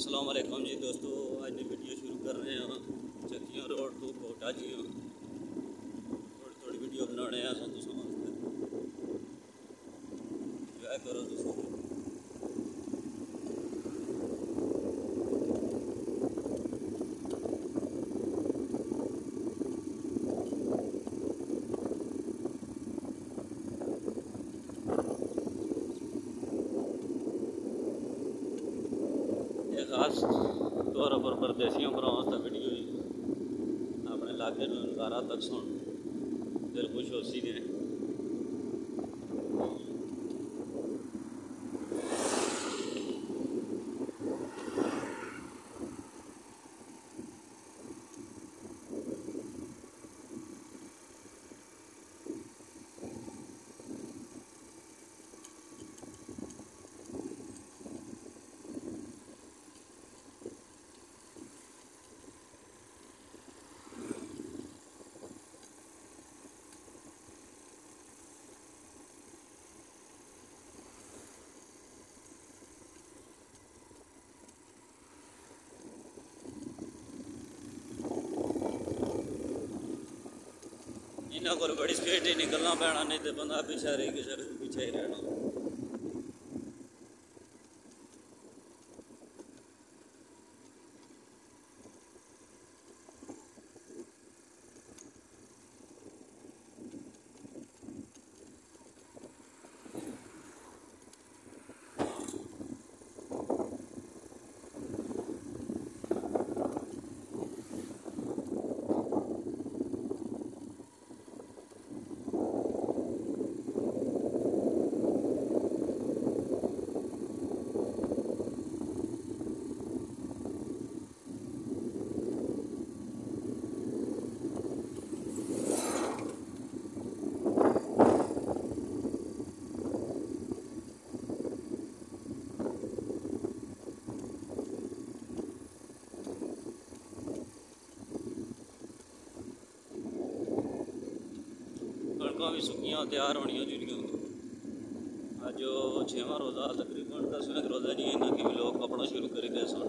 वालेकुम जी दोस्तों आज वीडियो शुरू कर रहे हैं। चकिया रोड टू कोटा जी थोड़ी थोड़ी वीडियो बना रहे हैं तुम इंजॉय करो दोस्तों खास तौर पर परदेसियों पर वीडियो अपने इलाके नज़ारा तक सुन, दिल खुश हो सी गए इन्हों को बड़ी स्पीड ही निकलना पैना, नहीं तो बंदा पिछा रही किसी पीछे ही रहना। कणक भी सुखियाँ तैयार होनियाँ जुड़ियाँ अज छेवां रोज़ा तकरीबन दसवें रोज़ा जी इन्ना कि लोग कपड़ा शुरू करी गए सन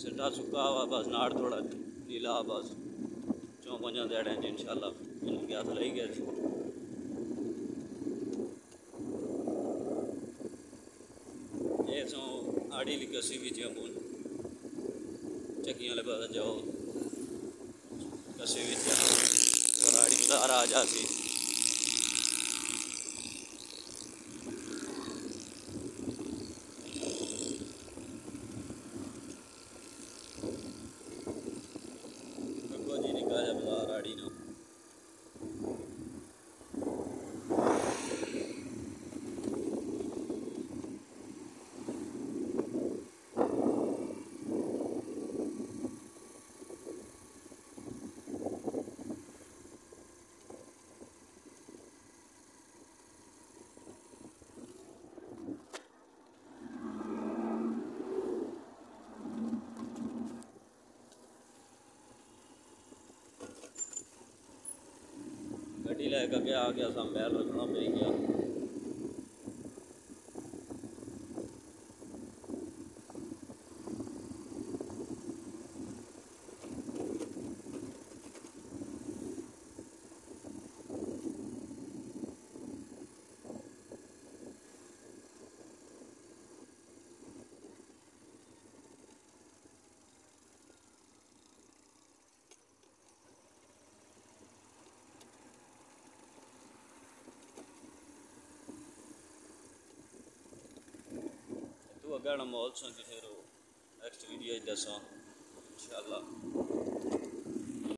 सिट्टा सुक्का हुआ बस नाड़ थोड़ा नीला बस चौं पंजा ध्याड़े च इंशाला इनके हथ लाई गए सो आड़ी ली कसी भी चक्कियाँ लगा जाओ कसे गाड़ी उतार आ जाती जी निकाल बाज़ार आड़ी ना लैके गया आ गया संभैल रखना पे गया। सुन के फिर नेक्स्ट वीडियो दसा इंशाल्लाह